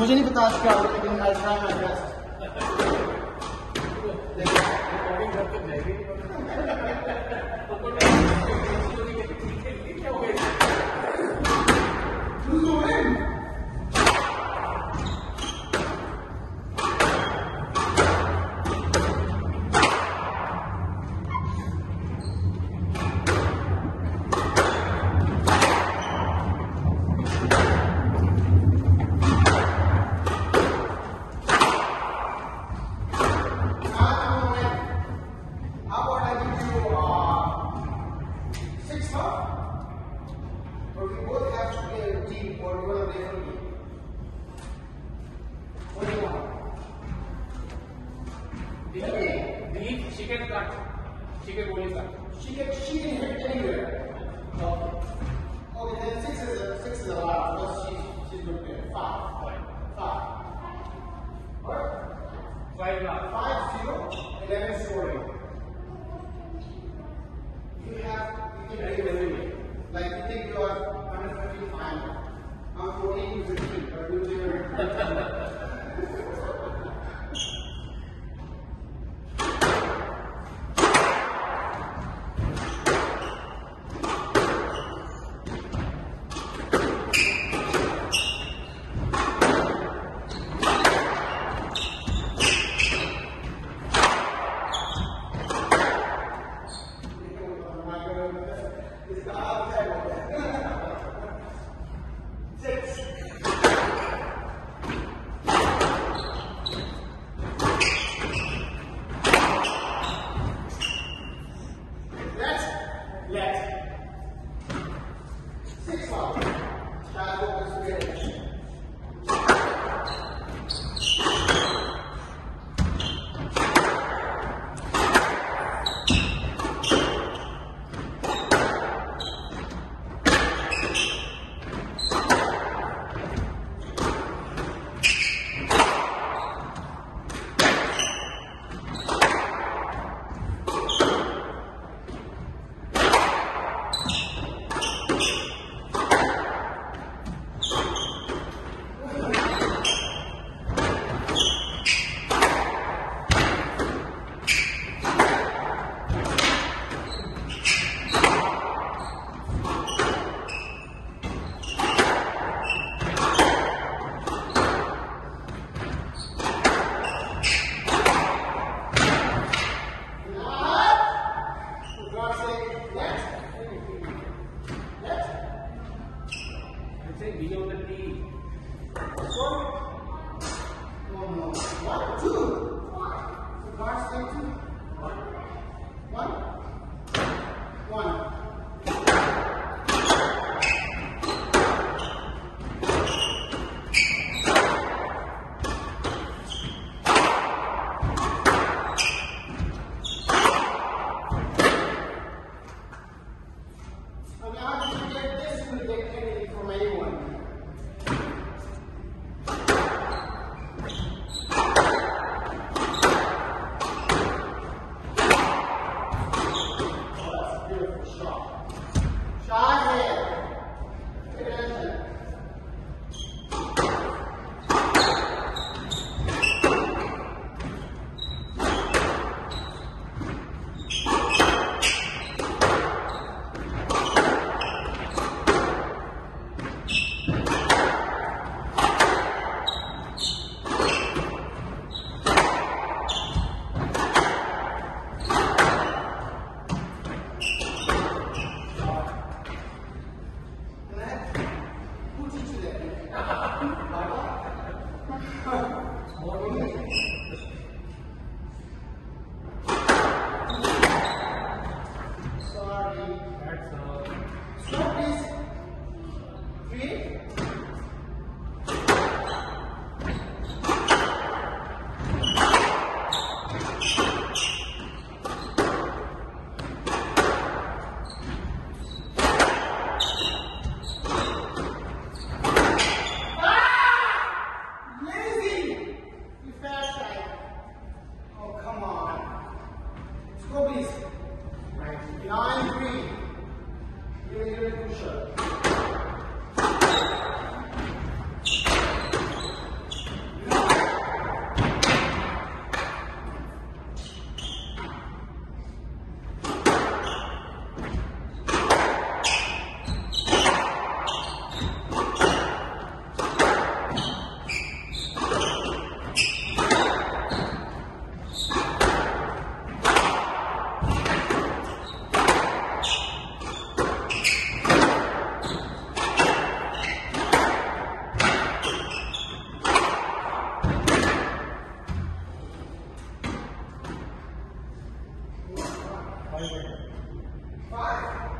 मुझे नहीं पता आज क्या होगा लेकिन I try my best Chicken bone cut. She can she can hit anywhere. Okay. Okay, then six is a six is a lot because she's she's good player. Five. Five. Alright? Five. Five zero, eleven scoring. You have you can play anyway. Like you think you are 150 final. I'm 14 to 15, but you 9 feet. Here you go, push up. Fire!